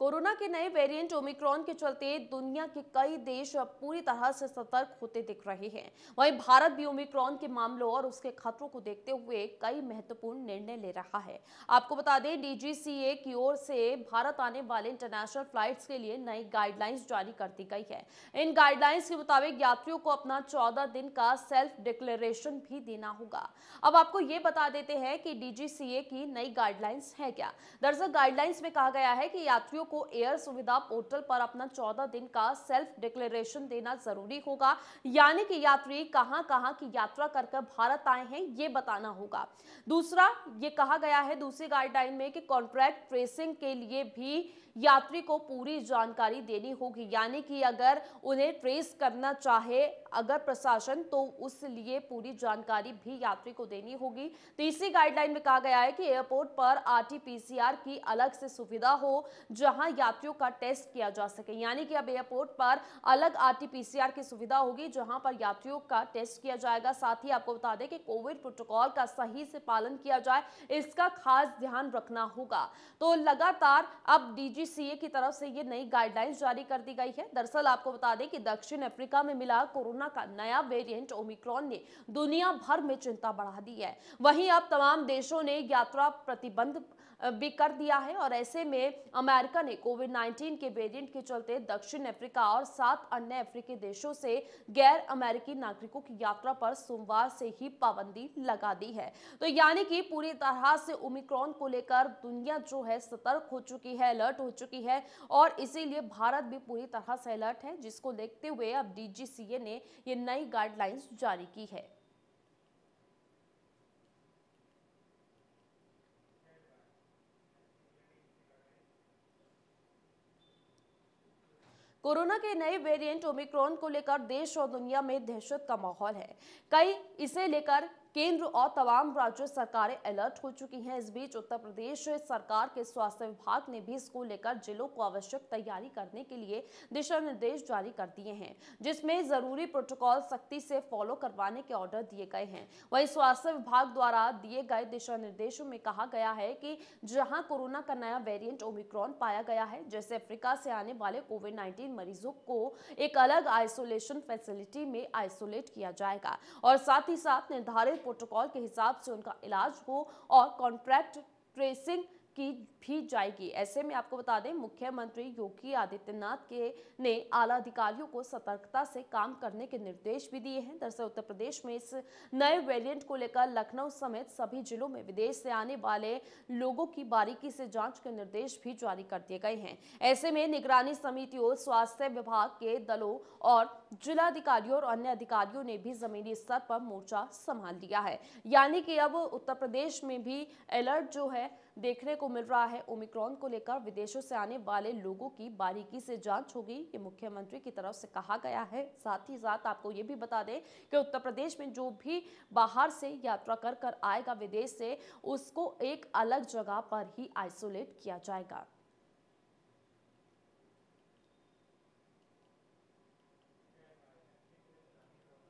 Corona के नए variant Omicron के चलते दुनिया के कई देश अब पूरी तरह से सतर्क होते दिख रहे हैं। वहीं भारत भी ओमिक्रॉन के मामलों और उसके खतरों को देखते हुए कई महत्वपूर्ण निर्णय ले रहा है। आपको बता दें, डीजीसीए की ओर से भारत आने वाले इंटरनेशनल फ्लाइट्स के लिए नई गाइडलाइंस जारी कर दी गई है। इन गाइडलाइंस के मुताबिक यात्रियों को अपना चौदह दिन का सेल्फ डिक्लेरेशन भी देना होगा। अब आपको ये बता देते हैं कि डीजीसीए की नई गाइडलाइंस है क्या? दरअसल गाइडलाइंस में कहा गया है कि यात्रियों को एयर सुविधा पोर्टल पर अपना 14 दिन का सेल्फ डिक्लेरेशन देना ज़रूरी होगा। यानी कि यात्री कहाँ कहाँ की यात्रा कर कर भारत आए हैं, ये बताना होगा। दूसरा, ये कहा गया है दूसरी गाइडलाइन में कि कॉन्ट्रैक्ट ट्रेसिंग के लिए भी यात्री को पूरी जानकारी देनी होगी। यानी कि अगर उन्हें ट्रेस करना चाहे अगर प्रशासन तो उस लिए पूरी जानकारी भी यात्री को देनी होगी। तीसरी गाइडलाइन में कहा गया है कि एयरपोर्ट पर आरटीपीसीआर की अलग से सुविधा हो, जहाँ यात्रियों का टेस्ट किया जा सके। यानी कि अब एयरपोर्ट पर अलग आरटीपीसीआर की सुविधा होगी, जहाँ पर यात्रियों का टेस्ट किया जाएगा। साथ ही आपको बता दें कि कोविड प्रोटोकॉल का सही से पालन किया जाए, इसका खास ध्यान रखना होगा। तो लगातार अब डीजी डब्ल्यूसीए की तरफ़ से ये नई गाइडलाइंस जारी कर दी गई है। दरअसल आपको बता दें कि दक्षिण अफ्रीका में मिला कोरोना का नया वेरिएंट ओमिक्रॉन ने दुनिया भर में चिंता बढ़ा दी है। वहीं अब तमाम देशों ने यात्रा प्रतिबंध भी कर दिया है और ऐसे में अमेरिका ने कोविड 19 के वेरिएंट के चलते दक्षिण अफ्रीका और सात अन्य अफ्रीकी देशों से गैर अमेरिकी नागरिकों की यात्रा पर सोमवार से ही पाबंदी लगा दी है। तो यानी कि पूरी तरह से ओमिक्रॉन को लेकर दुनिया जो है सतर्क हो चुकी है, अलर्ट हो चुकी है और इसीलिए भारत भी पूरी तरह से अलर्ट है, जिसको देखते हुए अब डीजीसीए ने ये नई गाइडलाइंस जारी की है। कोरोना के नए वेरिएंट ओमिक्रॉन को लेकर देश और दुनिया में दहशत का माहौल है। कई इसे लेकर केंद्र और तमाम राज्य सरकारें अलर्ट हो चुकी हैं। इस बीच उत्तर प्रदेश सरकार के स्वास्थ्य विभाग ने भी इसको लेकर जिलों को आवश्यक तैयारी करने के लिए दिशा निर्देश जारी कर दिए हैं, जिसमें ज़रूरी प्रोटोकॉल सख्ती से फॉलो करवाने के ऑर्डर दिए गए हैं। वहीं स्वास्थ्य विभाग द्वारा दिए गए दिशा निर्देशों में कहा गया है कि जहाँ कोरोना का नया वेरियंट ओमिक्रॉन पाया गया है, जैसे अफ्रीका से आने वाले कोविड नाइन्टीन मरीजों को एक अलग आइसोलेशन फैसिलिटी में आइसोलेट किया जाएगा और साथ ही साथ निर्धारित प्रोटोकॉल के हिसाब से उनका इलाज हो और कॉन्ट्रैक्ट ट्रेसिंग की भी जाएगी। ऐसे में आपको बता दें, मुख्यमंत्री योगी आदित्यनाथ के ने आला अधिकारियों को सतर्कता से काम करने के निर्देश भी दिए हैं। दरअसल उत्तर प्रदेश में इस नए वेरिएंट को लेकर लखनऊ समेत सभी जिलों में विदेश से आने वाले लोगों की बारीकी से जाँच के निर्देश भी जारी कर दिए गए हैं। ऐसे में निगरानी समितियों, स्वास्थ्य विभाग के दलों और जिलाधिकारियों और अन्य अधिकारियों ने भी जमीनी स्तर पर मोर्चा संभाल लिया है। यानी कि अब उत्तर प्रदेश में भी अलर्ट जो है, देखने मिल रहा है ओमिक्रॉन को लेकर विदेशों से आने वाले लोगों की बारीकी से जाँच होगी, ये मुख्यमंत्री की तरफ़ से कहा गया है। साथ ही साथ आपको ये भी बता दें कि उत्तर प्रदेश में जो भी बाहर से यात्रा कर कर आएगा विदेश से, उसको एक अलग जगह पर ही आइसोलेट किया जाएगा।